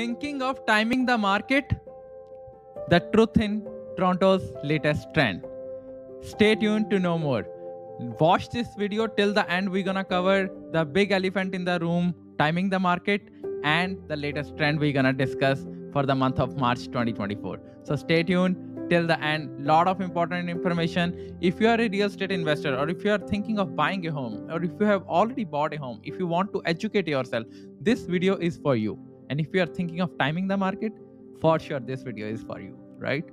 Thinking of timing the market? The truth in Toronto's latest trend. Stay tuned to know more. Watch this video till the end. We're gonna cover the big elephant in the room, timing the market, and the latest trend we're gonna discuss for the month of March 2024. So stay tuned till the end. Lot of important information. If you are a real estate investor, or if you are thinking of buying a home, or if you have already bought a home, if you want to educate yourself, this video is for you. And if you are thinking of timing the market, for sure this video is for you, right?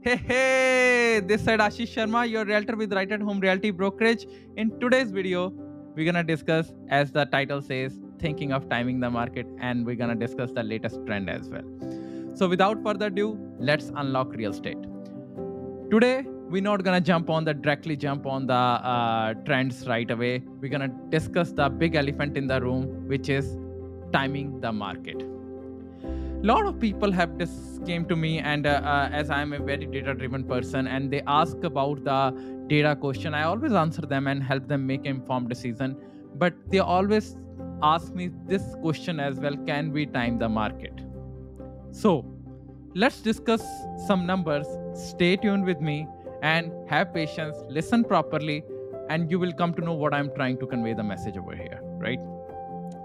Hey, hey, this side Ashish Sharma, your realtor with Right at Home Realty Brokerage. In today's video, we're gonna discuss, as the title says, thinking of timing the market, and we're gonna discuss the latest trend as well. So, without further ado, let's unlock real estate. Today, we're not gonna jump on the directly jump on the uh, trends right away. We're gonna discuss the big elephant in the room, which is timing the market. A lot of people have just came to me and uh, uh, as i'm a very data driven person and they ask about the data question i always answer them and help them make informed decision. But they always ask me this question as well can we time the market? So let's discuss some numbers. Stay tuned with me and have patience listen properly and you will come to know what i'm trying to convey the message over here right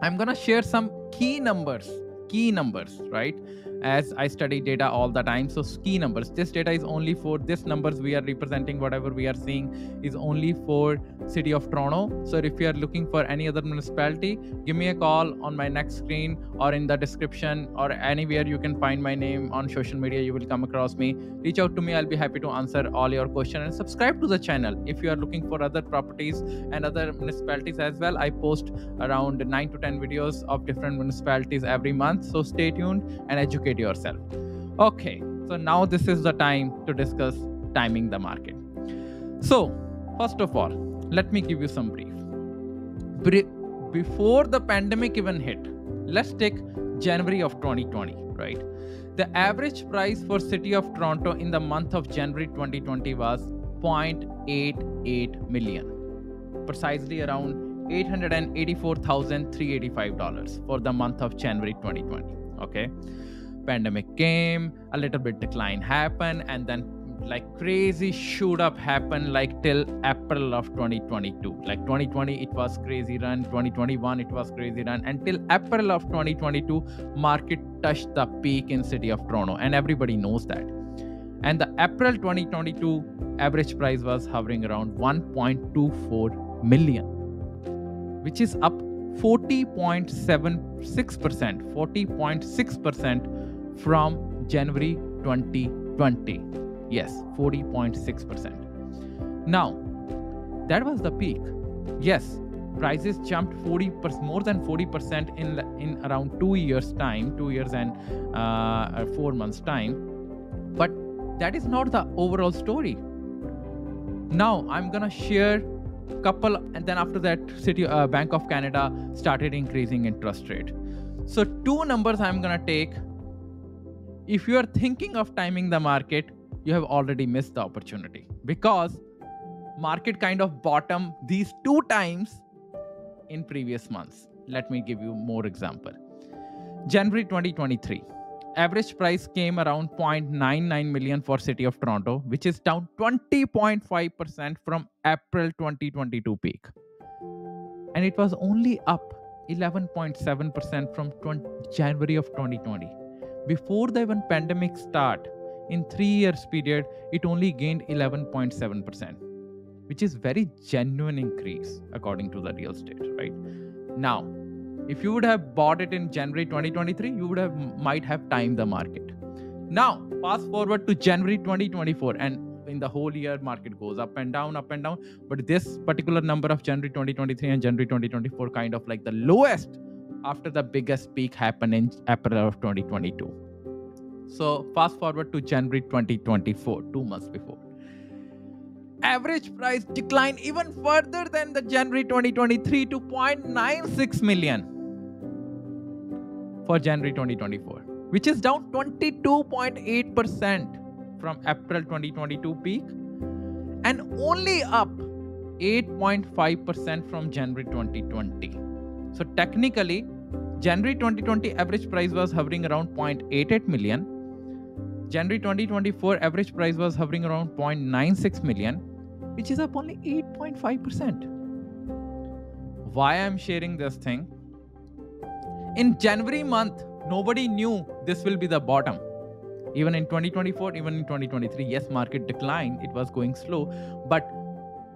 i'm to share some key numbers key numbers, right? As I study data all the time. So key numbers. This data is only for this numbers we are representing, whatever we are seeing is only for city of Toronto. So if you are looking for any other municipality, give me a call on my next screen or in the description or anywhere you can find my name on social media. You will come across me. Reach out to me. I'll be happy to answer all your questions and subscribe to the channel if you are looking for other properties and other municipalities as well. I post around nine to ten videos of different municipalities every month so stay tuned and educate yourself. Okay, so now this is the time to discuss timing the market. So, first of all, let me give you some brief. Before the pandemic even hit, let's take January of 2020, right? The average price for city of Toronto in the month of January 2020 was 0.88 million, precisely around $884,385 for the month of January 2020. Okay. Pandemic came, a little bit decline happened, and then like crazy shoot up happened like till April of 2022. Like 2020, it was crazy run. 2021, it was crazy run. Until April of 2022, market touched the peak in city of Toronto, and everybody knows that. And the April 2022 average price was hovering around 1.24 million which is up 40.76%, 40.6% from January 2020. Yes, 40.6%. Now, that was the peak. Yes, prices jumped 40 more than 40% in in around 2 years time, 2 years and uh, 4 months time. But that is not the overall story. Now, I'm going to share a couple and then after that city uh, bank of canada started increasing interest rate so two numbers i'm going to take if you are thinking of timing the market you have already missed the opportunity. Because market kind of bottom these two times in previous months. Let me give you more example. January 2023 average price came around 0.99 million for city of toronto which is down 20.5% from april 2022 peak. And it was only up 11.7% from 20, january of 2020 before the even pandemic start in 3 years period it only gained 11.7% which is very genuine increase according to the real estate right now if you would have bought it in January 2023, you would have might have timed the market. Now, fast forward to January 2024, and in the whole year, market goes up and down, up and down. But this particular number of January 2023 and January 2024 kind of like the lowest after the biggest peak happened in April of 2022. So fast forward to January 2024, two months before average price declined even further than the January 2023 to 0.96 million for January 2024, which is down 22.8% from April 2022 peak and only up 8.5% from January 2020. So technically, January 2020 average price was hovering around 0.88 million. January 2024 average price was hovering around 0.96 million, which is up only 8.5%. Why I'm sharing this thing? In January month, nobody knew this will be the bottom. Even in 2024, even in 2023, yes, market declined, it was going slow, but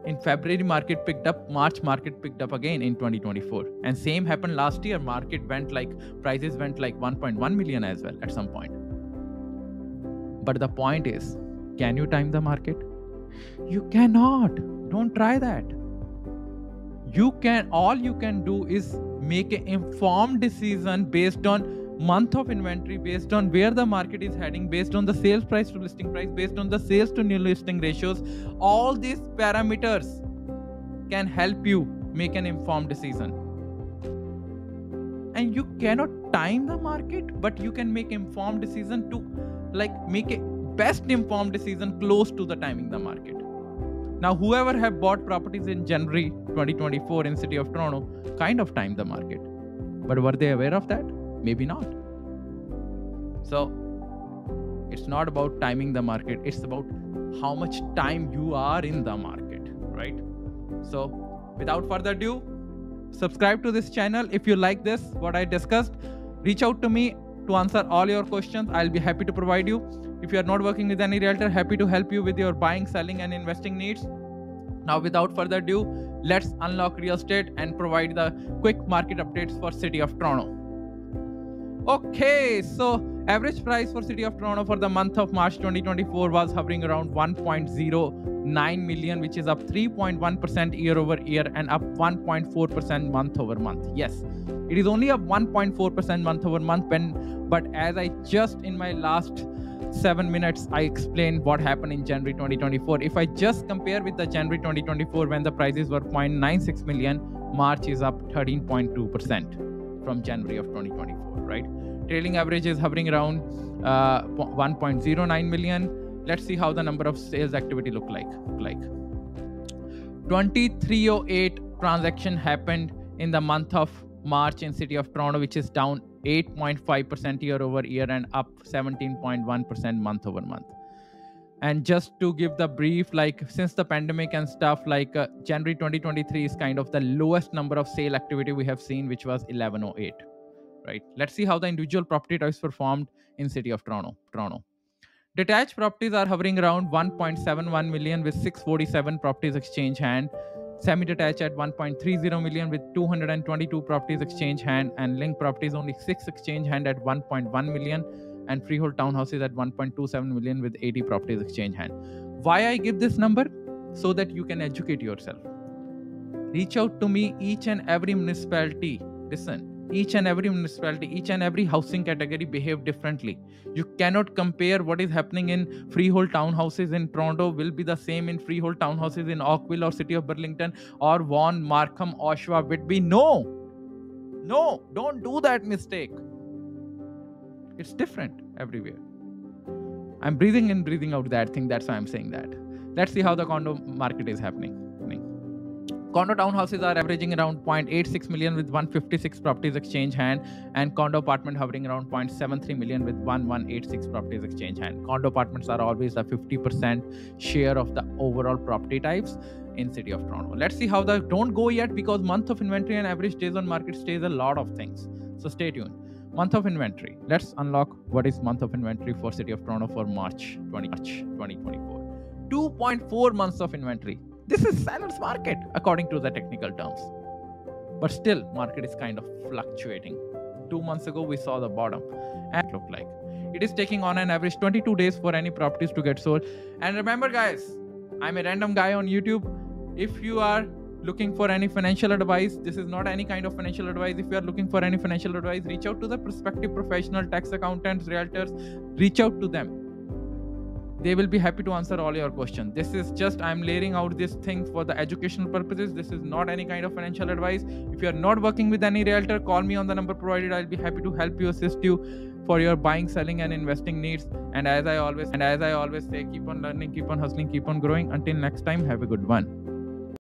in february market picked up. March market picked up again in 2024 and same happened last year. Market went like prices went like 1.1 million as well at some point. But the point is can you time the market? You cannot. Don't try that. You can all you can do is make an informed decision based on month of inventory based on where the market is heading based on the sales price to listing price based on the sales to new listing ratios all these parameters can help you make an informed decision. And you cannot time the market but you can make informed decision to like make a best informed decision close to the timing the market. Now whoever have bought properties in january 2024 in city of toronto kind of timed the market. But were they aware of that maybe not. So it's not about timing the market it's about how much time you are in the market right? So without further ado subscribe to this channel. If you like this what i discussed reach out to me to answer all your questions. I'll be happy to provide you. If you are not working with any realtor happy to help you with your buying selling and investing needs. Now without further ado let's unlock real estate and provide the quick market updates for city of toronto Okay, so average price for City of Toronto for the month of March 2024 was hovering around 1.09 million, which is up 3.1% year over year and up 1.4% month over month. Yes, it is only up 1.4% month over month. When, but as I just in my last seven minutes, I explained what happened in January 2024. If I just compare with the January 2024 when the prices were 0.96 million, March is up 13.2% from January of 2024, right? Trailing average is hovering around uh, 1.09 million. Let's see how the number of sales activity look like. Look Like 2308 transaction happened in the month of March in city of Toronto, which is down 8.5% year over year and up 17.1% month over month and just to give the brief like since the pandemic and stuff like uh, january 2023 is kind of the lowest number of sale activity we have seen which was 1108 right let's see how the individual property types performed in city of toronto toronto detached properties are hovering around 1.71 million with 647 properties exchange hand semi-detached at 1.30 million with 222 properties exchange hand and link properties only 6 exchange hand at 1.1 million and freehold townhouses at 1.27 million with 80 properties exchange hand. Why I give this number? So that you can educate yourself. Reach out to me, each and every municipality. Listen, each and every municipality, each and every housing category behave differently. You cannot compare what is happening in freehold townhouses in Toronto will be the same in freehold townhouses in Oakville or City of Burlington or Vaughan, Markham, Oshawa, Whitby. No, no, don't do that mistake. It's different everywhere. I'm breathing in, breathing out that thing. That's why I'm saying that. Let's see how the condo market is happening. Condo townhouses are averaging around 0.86 million with 156 properties exchange hand, and condo apartment hovering around 0.73 million with 1186 properties exchange hand. Condo apartments are always a 50% share of the overall property types in city of Toronto. Let's see how the don't go yet because month of inventory and average days on market stays a lot of things. So stay tuned month of inventory let's unlock what is month of inventory for city of toronto for march 20 march 2024 2.4 months of inventory this is seller's market according to the technical terms. But still market is kind of fluctuating. Two months ago we saw the bottom. And look like. It is taking on an average 22 days for any properties to get sold. And remember guys i'm a random guy on youtube. If you are looking for any financial advice this is not any kind of financial advice. If you are looking for any financial advice reach out to the prospective professional tax accountants realtors. Reach out to them they will be happy to answer all your questions. This is just i'm layering out this thing for the educational purposes. This is not any kind of financial advice. If you are not working with any realtor call me on the number provided. I'll be happy to help you assist you for your buying selling and investing needs. And as i always and as i always say keep on learning keep on hustling keep on growing. Until next time have a good one